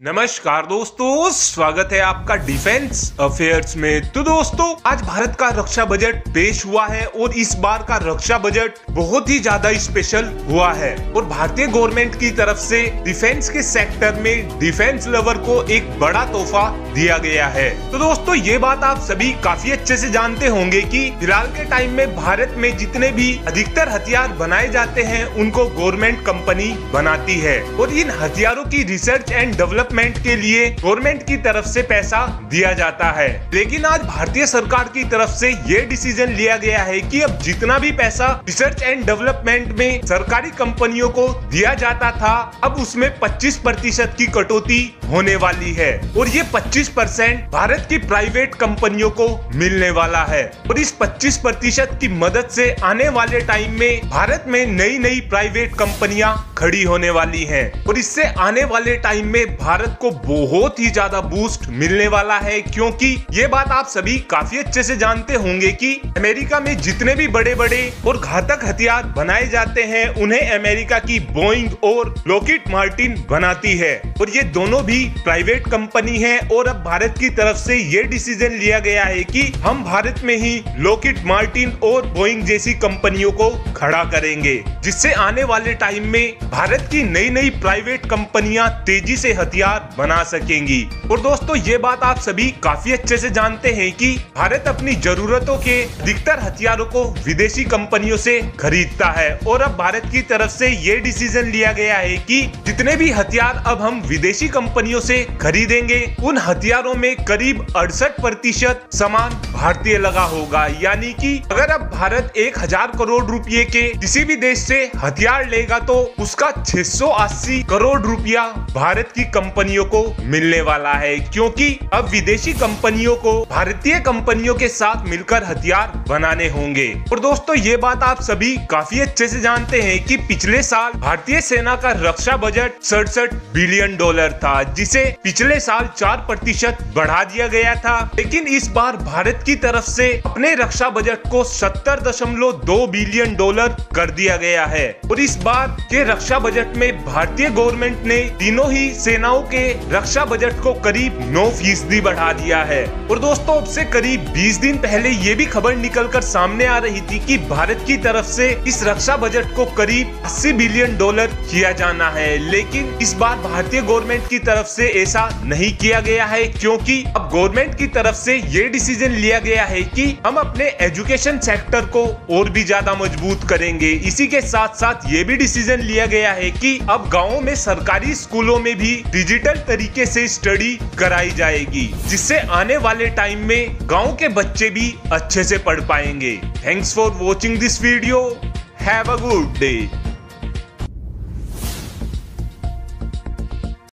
नमस्कार दोस्तों, स्वागत है आपका डिफेंस अफेयर्स में। तो दोस्तों, आज भारत का रक्षा बजट पेश हुआ है और इस बार का रक्षा बजट बहुत ही ज़्यादा स्पेशल हुआ है। और भारतीय गवर्नमेंट की तरफ़ से डिफेंस के सेक्टर में डिफेंस लवर को एक बड़ा तोहफा दिया गया है। तो दोस्तों, ये बात आप सभी काफ़ी अच्छे से जानते होंगे कि फ़िलहाल के टाइम में भारत में जितने भी अधिकतर हथियार बनाए जाते हैं, उनको गवर्नमेंट कंपनी बनाती है। और इन हथियारों की रिसर्च एंड डेवलप डेवलपमेंट के लिए गवर्नमेंट की तरफ़ से पैसा दिया जाता है। लेकिन आज भारतीय सरकार की तरफ़ से ये डिसीज़न लिया गया है कि अब जितना भी पैसा रिसर्च एंड डेवलपमेंट में सरकारी कंपनियों को दिया जाता था, अब उसमें 25 प्रतिशत की कटौती होने वाली है। और ये 25 परसेंट भारत की प्राइवेट कंपनियों को मिलने वाला है। और इस 25 प्रतिशत की मदद से आने वाले टाइम में भारत में नई नई प्राइवेट कंपनियाँ खड़ी होने वाली हैं। और इससे आने वाले टाइम में भारत को बहुत ही ज़्यादा बूस्ट मिलने वाला है, क्योंकि ये बात आप सभी काफ़ी अच्छे से जानते होंगे कि अमेरिका में जितने भी बड़े बड़े और घातक हथियार बनाए जाते हैं, उन्हें अमेरिका की बोइंग और लोकिट मार्टिन बनाती है। और ये दोनों भी प्राइवेट कंपनी है, और अब भारत की तरफ़ से ये डिसीज़न लिया गया है कि हम भारत में ही लोकिट मार्टिन और बोइंग जैसी कंपनियों को खड़ा करेंगे, जिससे आने वाले टाइम में भारत की नई नई प्राइवेट कंपनियाँ तेज़ी से हथियार बना सकेंगी। और दोस्तों, ये बात आप सभी काफ़ी अच्छे से जानते हैं कि भारत अपनी जरूरतों के अधिकतर हथियारों को विदेशी कंपनियों से खरीदता है। और अब भारत की तरफ़ से ये डिसीज़न लिया गया है कि जितने भी हथियार अब हम विदेशी कंपनियों से खरीदेंगे, उन हथियारों में करीब अड़सठ प्रतिशत सामान भारतीय लगा होगा। यानी कि अगर अब भारत एक हज़ार करोड़ रुपए के किसी भी देश से हथियार लेगा तो उस उसका 680 करोड़ रुपया भारत की कंपनियों को मिलने वाला है, क्योंकि अब विदेशी कंपनियों को भारतीय कंपनियों के साथ मिलकर हथियार बनाने होंगे। और दोस्तों, ये बात आप सभी काफ़ी अच्छे से जानते हैं कि पिछले साल भारतीय सेना का रक्षा बजट सड़सठ बिलियन डॉलर था, जिसे पिछले साल चार प्रतिशत बढ़ा दिया गया था। लेकिन इस बार भारत की तरफ़ से अपने रक्षा बजट को सत्तर दशमलव दो बिलियन डॉलर कर दिया गया है। और इस बार के रक्षा बजट में भारतीय गवर्नमेंट ने तीनों ही सेनाओं के रक्षा बजट को करीब 9 फ़ीसदी बढ़ा दिया है। और दोस्तों, अब से करीब 20 दिन पहले ये भी खबर निकलकर सामने आ रही थी कि भारत की तरफ़ से इस रक्षा बजट को करीब 80 बिलियन डॉलर किया जाना है। लेकिन इस बार भारतीय गवर्नमेंट की तरफ़ से ऐसा नहीं किया गया है, क्योंकि अब गवर्नमेंट की तरफ़ से ये डिसीज़न लिया गया है कि हम अपने एजुकेशन सेक्टर को और भी ज़्यादा मज़बूत करेंगे। इसी के साथ साथ ये भी डिसीज़न लिया गया है कि अब गाँव में सरकारी स्कूलों में भी डिजिटल तरीके से स्टडी कराई जाएगी, जिससे आने वाले टाइम में गाँव के बच्चे भी अच्छे से पढ़ पाएँगे। Thanks for watching this video have a good day